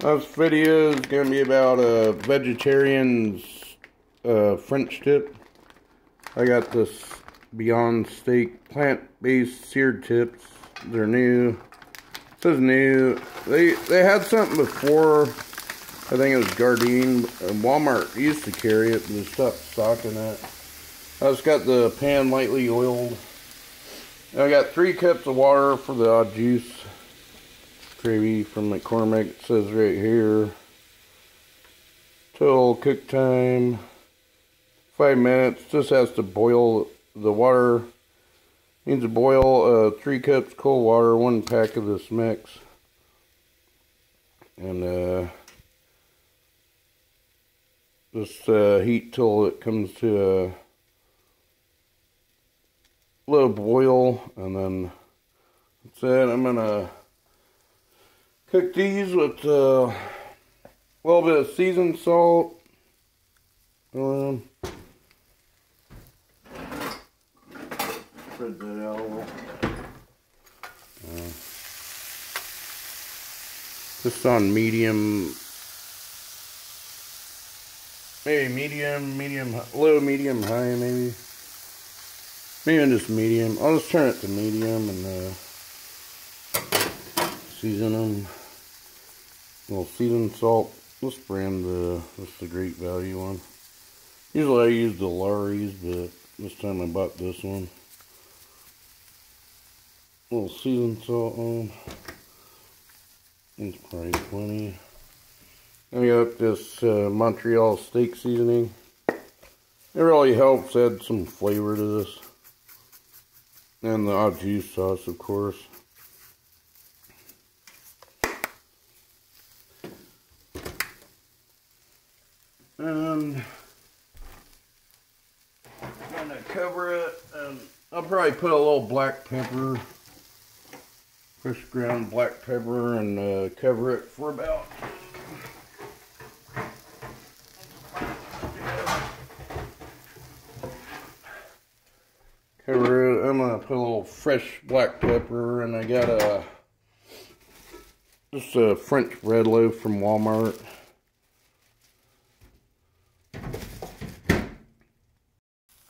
This video is going to be about a vegetarian's uh, French dip. I got this Beyond Steak plant-based seared tips. They're new. It says new. They they had something before. I think it was Gardein. Walmart used to carry it, but they stopped stocking it. I just got the pan lightly oiled. I got three cups of water for the au juice gravy from McCormick. It says right here. Total cook time, five minutes. Just has to boil the water. Needs to boil uh, three cups cold water, one pack of this mix. And uh, just uh, heat till it comes to a low boil. And then that's it. I'm going to Cook these with uh, a little bit of seasoned salt. Um, spread that out a little. Uh, just on medium, maybe medium, medium, low, medium, high, maybe. Maybe just medium. I'll just turn it to medium and uh, season them little seasoned salt. This brand, uh, this is a great value one. Usually I use the Lawry's, but this time I bought this one. A little seasoned salt on. It's probably plenty. I got this uh, Montreal steak seasoning. It really helps add some flavor to this. And the au juice sauce, of course. And I'm gonna cover it and I'll probably put a little black pepper, fresh ground black pepper and uh, cover it for about cover it. I'm gonna put a little fresh black pepper and I got a just a French bread loaf from Walmart.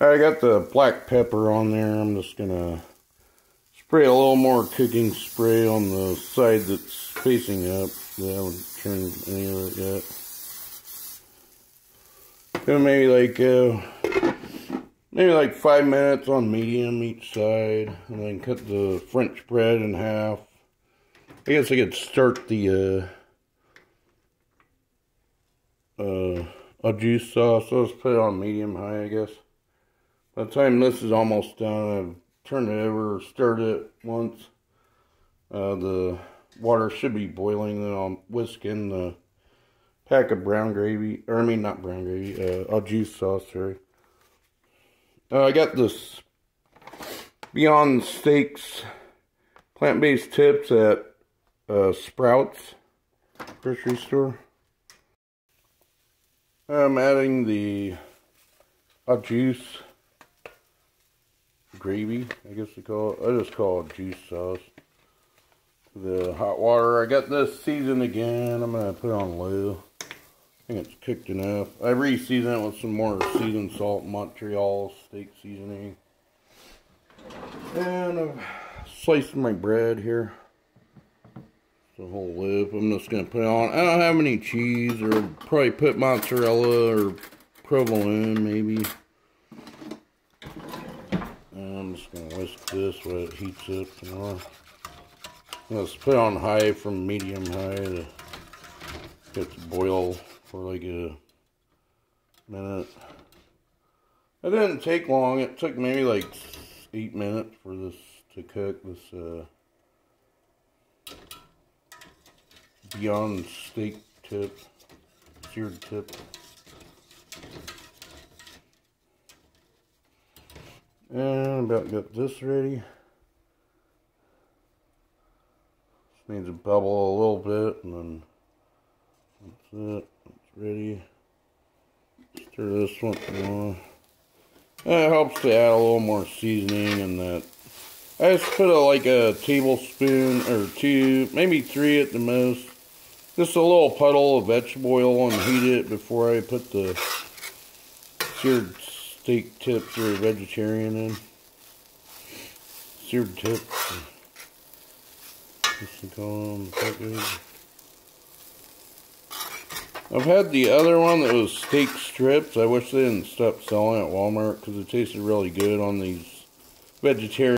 I got the black pepper on there. I'm just gonna spray a little more cooking spray on the side that's facing up. I haven't turned any of it yet. Gonna maybe like uh, maybe like five minutes on medium each side, and then cut the French bread in half. I guess I could start the uh, uh, a juice sauce. So let's put it on medium high, I guess. By the time this is almost done, I've turned it over, stirred it once. Uh, the water should be boiling, then I'll whisk in the pack of brown gravy, or I mean not brown gravy, uh, au juice sauce, sorry. Uh, I got this Beyond Steaks plant-based tips at uh, Sprouts grocery store. I'm adding the au juice gravy, I guess they call it. I just call it juice sauce. The hot water, I got this seasoned again. I'm going to put on low. I think it's cooked enough. I re-season it with some more seasoned salt, Montreal steak seasoning. And I've sliced my bread here. The whole loaf. I'm just going to put on. I don't have any cheese or probably put mozzarella or provolone maybe. I'm just to whisk this while it heats up some more. Let's put on high from medium high to get to boil for like a minute. It didn't take long. It took maybe like eight minutes for this to cook. This uh, Beyond Steak tip, seared tip. And about got this ready. Just needs to bubble a little bit and then that's it. It's ready. Stir this one more. That helps to add a little more seasoning and that. I just put a, like a tablespoon or two, maybe three at the most Just a little puddle of vegetable oil and heat it before I put the seared steak tips or vegetarian in. Called? I've had the other one that was steak strips. I wish they didn't stop selling at Walmart because it tasted really good on these vegetarian.